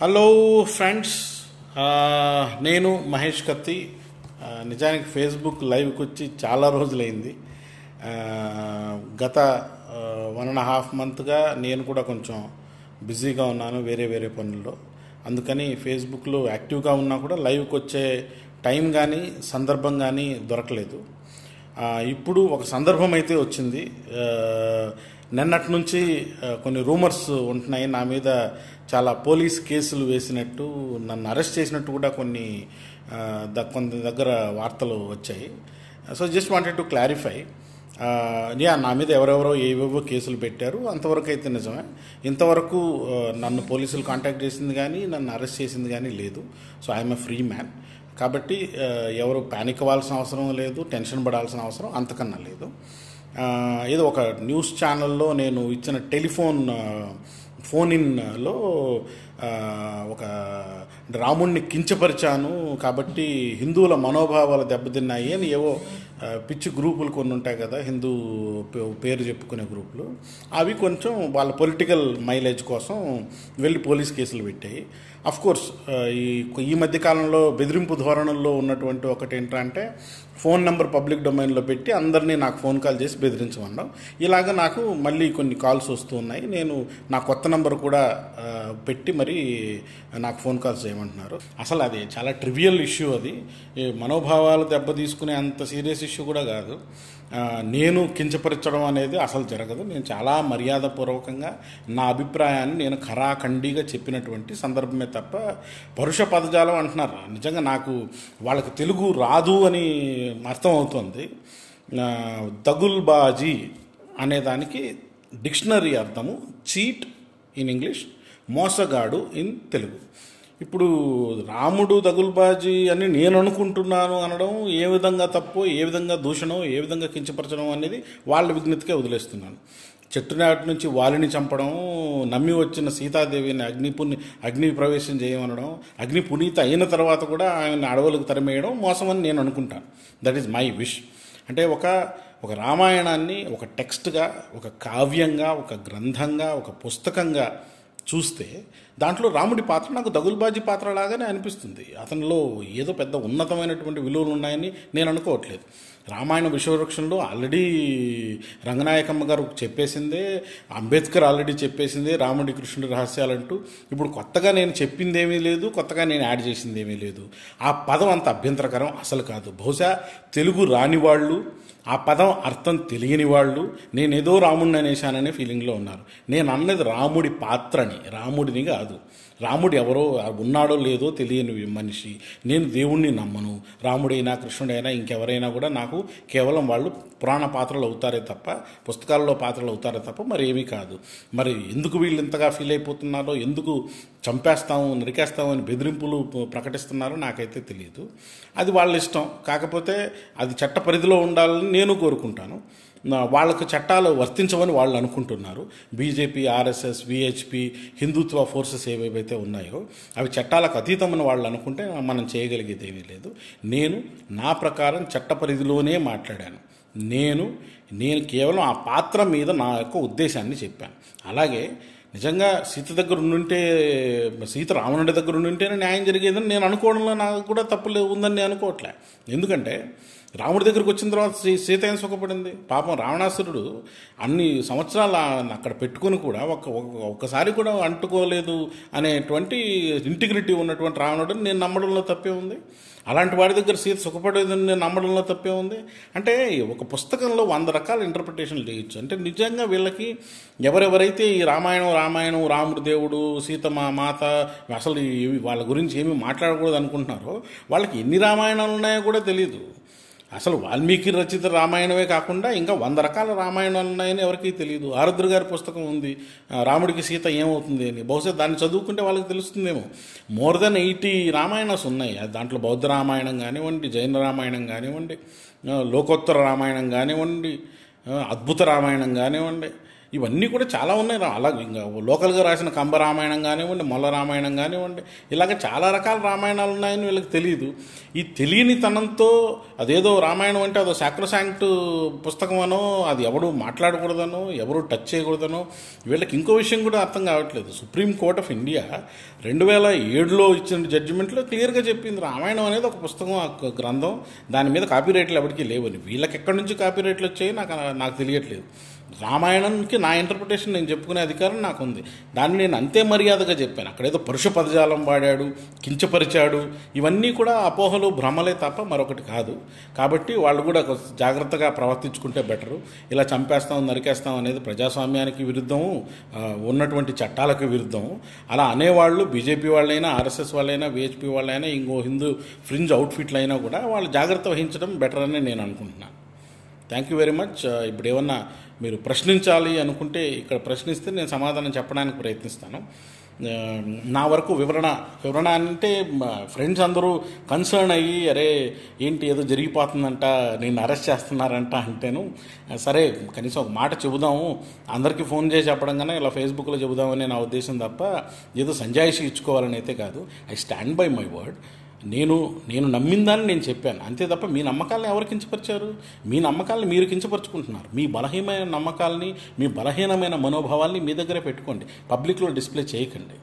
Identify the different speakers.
Speaker 1: Hello friends నేను మహేష్ కత్తి. నిజానికి ఫేస్బుక్ లైవ్కి వచ్చి చాలా రోజులైంది. గత వన్ అండ్ హాఫ్ మంత్గా నేను కూడా కొంచెం బిజీగా ఉన్నాను వేరే వేరే పనుల్లో. అందుకని ఫేస్బుక్లో యాక్టివ్గా ఉన్నా కూడా లైవ్కి వచ్చే టైం కానీ సందర్భం కానీ దొరకలేదు. ఇప్పుడు ఒక సందర్భం అయితే వచ్చింది నిన్నటి నుంచి కొన్ని రూమర్స్ ఉంటున్నాయి. నా మీద చాలా పోలీస్ కేసులు వేసినట్టు నన్ను అరెస్ట్ చేసినట్టు కూడా కొన్ని ద- కొంత దగ్గర వార్తలు వచ్చాయి. So just wanted to clarify yeah నా మీద ఎవరెవరో ఏవేవో కేసులు పెట్టారు. అంతవరకు అయితే నిజమే. ఇంతవరకు నన్ను పోలీసులు కాంటాక్ట్ చేసింది కానీ నన్ను అరెస్ట్ చేసింది కానీ లేదు. So I'm a free man కాబట్టి ఎవరు ప్యానిక్ అవ్వాల్సిన అవసరం లేదు టెన్షన్ పడాల్సిన అవసరం అంతకన్నా లేదు. ఏదో ఒక న్యూస్ ఛానల్లో నేను ఇచ్చిన టెలిఫోన్ ఫోన్ ఇన్లో ఒక రాముణ్ణి కించపరిచాను కాబట్టి హిందువుల మనోభావాలు దెబ్బతిన్నాయి అని ఏవో పిచ్చి గ్రూపులు కొన్ని ఉంటాయి కదా హిందూ పే- పేరు చెప్పుకునే గ్రూపులు. అవి కొంచెం వాళ్ళ పొలిటికల్ మైలేజ్ కోసం వెళ్ళి పోలీస్ కేసులు పెట్టాయి. అఫ్ కోర్స్ ఈ ఈ మధ్య కాలంలో బెదిరింపు ధోరణుల్లో ఉన్నటువంటి ఒకటి ఏంటంటే ఫోన్ నెంబర్ పబ్లిక్ డొమైన్లో పెట్టి అందరినీ నాకు ఫోన్ కాల్ చేసి బెదిరించమన్నాం ఇలాగ నాకు మళ్ళీ కొన్ని కాల్స్ వస్తూ ఉన్నాయి. నేను నా కొత్త నెంబర్ కూడా పెట్టి మరి నాకు ఫోన్ కాల్స్ చేయమంటున్నారు. అసలు అది చాలా ట్రివియల్ ఇష్యూ అది. మనోభావాలు దెబ్బ తీసుకునే అంత సీరియస్ ఇష్యూ కూడా కాదు. నేను కించపరచడం అనేది అసలు జరగదు. నేను చాలా మర్యాదపూర్వకంగా నా అభిప్రాయాన్ని నేను ఖరాఖండిగా చెప్పినటువంటి సందర్భమే తప్ప పరుష పదజాలం అంటున్నారు. నిజంగా నాకు వాళ్ళకి తెలుగు రాదు అని అర్థం అవుతుంది దగుల్బాజీ అనే దానికి డిక్షనరీ అర్థము చీట్ ఇన్ ఇంగ్లీష్ మోసగాడు ఇన్ తెలుగు. ఇప్పుడు రాముడు దగుల్బాజీ అని నేను అనుకుంటున్నాను అనడం ఏ విధంగా తప్పు ఏ విధంగా దూషణం ఏ విధంగా కించపరచడం అనేది వాళ్ళ విజ్ఞతకే వదిలేస్తున్నాను. చెట్టునాటి నుంచి వాలిని చంపడం నమ్మి వచ్చిన సీతాదేవిని అగ్ని అగ్ని ప్రవేశం చేయమనడం అగ్ని పునీత అయిన తర్వాత కూడా ఆయన అడవులకు తరిమేయడం మోసమని నేను అనుకుంటాను. దట్ ఈజ్ మై విష్ అంటే ఒక ఒక రామాయణాన్ని ఒక టెక్స్ట్గా ఒక కావ్యంగా ఒక గ్రంథంగా ఒక పుస్తకంగా చూస్తే దాంట్లో రాముడి పాత్ర నాకు దగుల్బాజీ పాత్ర లాగానే అనిపిస్తుంది. అతనిలో ఏదో పెద్ద ఉన్నతమైనటువంటి విలువలు ఉన్నాయని నేను అనుకోవట్లేదు. రామాయణ విశ్వవృక్షంలో ఆల్రెడీ రంగనాయకమ్మ గారు చెప్పేసిందే అంబేద్కర్ ఆల్రెడీ చెప్పేసిందే రాముడి కృష్ణుడి రహస్యాలంటూ. ఇప్పుడు కొత్తగా నేను చెప్పింది ఏమీ లేదు కొత్తగా నేను యాడ్ చేసింది ఏమీ లేదు. ఆ పదం అంత అభ్యంతరకరం అసలు కాదు. బహుశా తెలుగు రాని వాళ్ళు ఆ పదం అర్థం తెలియని వాళ్ళు నేనేదో రాముడిని అనేశాననే ఫీలింగ్లో ఉన్నారు. నేను అన్నది రాముడి పాత్రని రాముడిని కాదు కాదు. రాముడు ఎవరో ఉన్నాడో లేదో తెలియని మనిషి. నేను దేవుణ్ణి నమ్మను. రాముడైనా కృష్ణుడైనా ఇంకెవరైనా కూడా నాకు కేవలం వాళ్ళు పురాణ పాత్రలు అవుతారే తప్ప పుస్తకాల్లో పాత్రలు అవుతారే తప్ప మరి ఏమీ కాదు. మరి ఎందుకు వీళ్ళు ఇంతగా ఫీల్ అయిపోతున్నారో ఎందుకు చంపేస్తాము నరికేస్తాము అని బెదిరింపులు ప్రకటిస్తున్నారో నాకైతే తెలియదు. అది వాళ్ళ ఇష్టం. కాకపోతే అది చట్ట పరిధిలో ఉండాలని నేను కోరుకుంటాను. వాళ్ళకు చట్టాలు వర్తించవని వాళ్ళు అనుకుంటున్నారు. BJP RSS VHP Hindutva forces ఏవేవైతే ఉన్నాయో అవి చట్టాలకు అతీతమని వాళ్ళు అనుకుంటే మనం చేయగలిగేది ఏమీ లేదు. నేను నా ప్రకారం చట్ట పరిధిలోనే మాట్లాడాను. నేను నేను కేవలం ఆ పాత్ర మీద నా యొక్క ఉద్దేశాన్ని చెప్పాను. అలాగే నిజంగా సీత దగ్గర ఉండుంటే సీత రావణుడి దగ్గర ఉండుంటేనే న్యాయం జరిగేదని నేను అనుకోవడంలో నాకు కూడా తప్పులే ఉందని నేను అనుకోవట్లే. ఎందుకంటే రాముడి దగ్గరికి వచ్చిన తర్వాత శ్రీ సీత ఏం సుఖపడింది? పాపం రావణాసురుడు అన్ని సంవత్సరాలు అక్కడ పెట్టుకుని కూడా ఒక ఒక్కసారి కూడా అంటుకోలేదు అనేటువంటి ఇంటిగ్రిటీ ఉన్నటువంటి రావణుడిని నేను నమ్మడంలో తప్పే ఉంది. అలాంటి వాడి దగ్గర సీత సుఖపడేదని నేను నమ్మడంలో తప్పే ఉంది. అంటే ఒక పుస్తకంలో వంద రకాల ఇంటర్ప్రిటేషన్లు చేయొచ్చు. అంటే నిజంగా వీళ్ళకి ఎవరెవరైతే ఈ రామాయణం రామాయణం రాముడు దేవుడు సీతమ్మ మాత అసలు వాళ్ళ గురించి ఏమీ మాట్లాడకూడదు అనుకుంటున్నారో వాళ్ళకి ఎన్ని రామాయణాలు ఉన్నాయో కూడా తెలియదు అసలు వాల్మీకి రచిత రామాయణమే కాకుండా ఇంకా వంద రకాల రామాయణాలు ఉన్నాయని ఎవరికీ తెలియదు. ఆరుద్ర గారి పుస్తకం ఉంది. రాముడికి సీత ఏమవుతుంది అని. బహుశా దాన్ని చదువుకుంటే వాళ్ళకి తెలుస్తుందేమో. మోర్ దెన్ ఎయిటీ రామాయణస్ ఉన్నాయి. దాంట్లో బౌద్ధ రామాయణం కానివ్వండి జైన రామాయణం కానివ్వండి లోకోత్తర రామాయణం కానివ్వండి అద్భుత రామాయణం కానివ్వండి ఇవన్నీ కూడా చాలా ఉన్నాయి రా- అలా ఇంకా లోకల్గా రాసిన కంబ రామాయణం కానివ్వండి మొల్ల రామాయణం కానివ్వండి ఇలాగ చాలా రకాల రామాయణాలు ఉన్నాయని వీళ్ళకి తెలియదు. ఈ తెలియని తనంతో అదేదో రామాయణం అంటే అదో సాక్రోసాంక్ట్ పుస్తకం అనో అది ఎవడు మాట్లాడకూడదనో ఎవరు టచ్ చేయకూడదనో వీళ్ళకి ఇంకో విషయం కూడా అర్థం కావట్లేదు. సుప్రీం కోర్ట్ ఆఫ్ ఇండియా రెండు వేల ఏడులో ఇచ్చిన జడ్జిమెంట్లో క్లియర్గా చెప్పింది. రామాయణం అనేది ఒక పుస్తకం ఒక గ్రంథం. దాని మీద కాపీరైట్లు ఎవరికీ లేవని. వీళ్ళకి ఎక్కడి నుంచి కాపీరైట్లు వచ్చాయి నాకు నాకు తెలియట్లేదు. రామాయణంకి నా ఇంటర్ప్రిటేషన్ నేను చెప్పుకునే అధికారం నాకు ఉంది దాన్ని నేను అంతే మర్యాదగా చెప్పాను. అక్కడేదో పరుష పదజాలం వాడాడు కించపరిచాడు. ఇవన్నీ కూడా అపోహలు భ్రమలే తప్ప మరొకటి కాదు. కాబట్టి వాళ్ళు కూడా జాగ్రత్తగా ప్రవర్తించుకుంటే బెటరు. ఇలా చంపేస్తాం నరికేస్తాం అనేది ప్రజాస్వామ్యానికి విరుద్ధము ఉన్నటువంటి చట్టాలకు విరుద్ధము. అలా అనేవాళ్ళు బీజేపీ వాళ్ళైనా ఆర్ఎస్ఎస్ వాళ్ళైనా విహెచ్పి వాళ్ళైనా ఇంకో హిందూ ఫ్రింజ్ అవుట్ఫిట్లు అయినా కూడా వాళ్ళు జాగ్రత్త వహించడం బెటర్ అని నేను అనుకుంటున్నాను. థ్యాంక్ యూ వెరీ మచ్ ఇప్పుడు ఏమన్నా మీరు ప్రశ్నించాలి అనుకుంటే ఇక్కడ ప్రశ్నిస్తే నేను సమాధానం చెప్పడానికి ప్రయత్నిస్తాను. నా వరకు వివరణ వివరణ అంటే ఫ్రెండ్స్ అందరూ కన్సర్న్ అయ్యి అరే ఏంటి ఏదో జరిగిపోతుందంట నేను అరెస్ట్ చేస్తున్నారంట అంటేను సరే కనీసం ఒక మాట చెబుదాము అందరికీ ఫోన్ చేసి చెప్పడం కన్నా ఇలా ఫేస్బుక్లో చెబుదామని నా ఉద్దేశం తప్ప ఏదో సంజాయిషి ఇచ్చుకోవాలని అయితే కాదు. I stand by my word నేను నేను నమ్మిందని నేను చెప్పాను. అంతే తప్ప మీ నమ్మకాలను ఎవరు కించపరిచారు? మీ నమ్మకాలను మీరు కించపరుచుకుంటున్నారు. మీ బలహీనమైన నమ్మకాలని మీ బలహీనమైన మనోభావాల్ని మీ దగ్గరే పెట్టుకోండి. పబ్లిక్లో డిస్ప్లే చేయకండి.